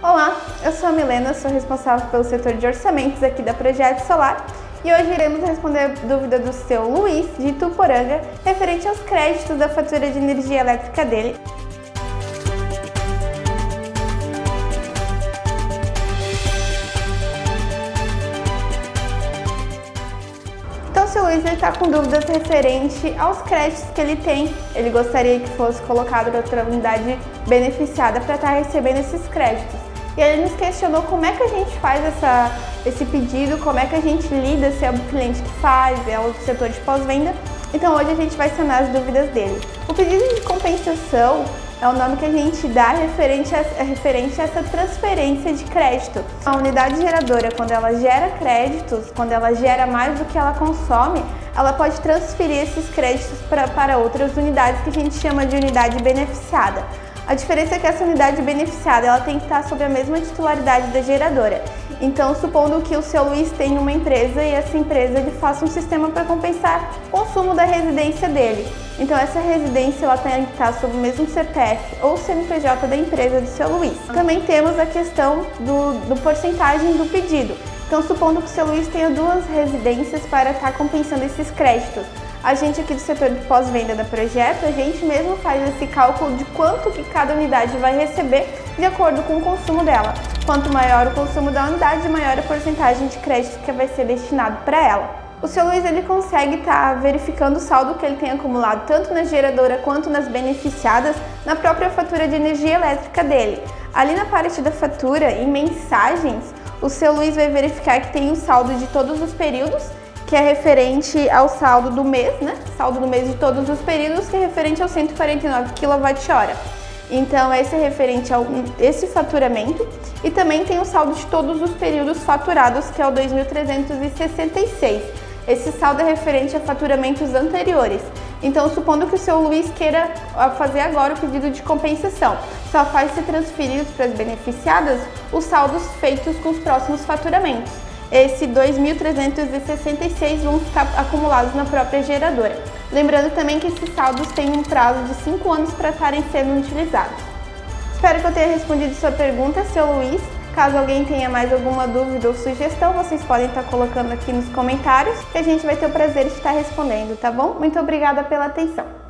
Olá, eu sou a Milena, sou responsável pelo setor de orçamentos aqui da Projeto Solar e hoje iremos responder a dúvida do seu Luiz, de Ituporanga, referente aos créditos da fatura de energia elétrica dele. Então, seu Luiz está com dúvidas referente aos créditos que ele tem. Ele gostaria que fosse colocado outra unidade beneficiada para estar recebendo esses créditos. E ele nos questionou como é que a gente faz essa, esse pedido, como é que a gente lida, se é o cliente que faz, é o setor de pós-venda. Então hoje a gente vai sanar as dúvidas dele. O pedido de compensação é o nome que a gente dá referente a, referente a essa transferência de crédito. A unidade geradora, quando ela gera créditos, quando ela gera mais do que ela consome, ela pode transferir esses créditos pra, para outras unidades que a gente chama de unidade beneficiada. A diferença é que essa unidade beneficiada ela tem que estar sob a mesma titularidade da geradora. Então, supondo que o seu Luiz tenha uma empresa e essa empresa ele faça um sistema para compensar o consumo da residência dele. Então, essa residência ela tem que estar sob o mesmo CPF ou CNPJ da empresa do seu Luiz. Também temos a questão do, do porcentagem do pedido. Então, supondo que o seu Luiz tenha duas residências para estar compensando esses créditos. A gente aqui do setor de pós-venda da Projeto, a gente mesmo faz esse cálculo de quanto que cada unidade vai receber de acordo com o consumo dela. Quanto maior o consumo da unidade, maior a porcentagem de crédito que vai ser destinado para ela. O seu Luiz ele consegue estar tá verificando o saldo que ele tem acumulado tanto na geradora quanto nas beneficiadas na própria fatura de energia elétrica dele. Ali na parte da fatura, em mensagens, o seu Luiz vai verificar que tem o saldo de todos os períodos que é referente ao saldo do mês, né? Saldo do mês de todos os períodos, que é referente aos 149 kWh. Então, esse é referente ao esse faturamento e também tem o saldo de todos os períodos faturados, que é o 2.366. Esse saldo é referente a faturamentos anteriores. Então, supondo que o seu Luiz queira fazer agora o pedido de compensação, só faz ser transferidos para as beneficiadas os saldos feitos com os próximos faturamentos esse 2.366 vão ficar acumulados na própria geradora. Lembrando também que esses saldos têm um prazo de 5 anos para estarem sendo utilizados. Espero que eu tenha respondido sua pergunta, seu Luiz. Caso alguém tenha mais alguma dúvida ou sugestão, vocês podem estar colocando aqui nos comentários que a gente vai ter o prazer de estar respondendo, tá bom? Muito obrigada pela atenção.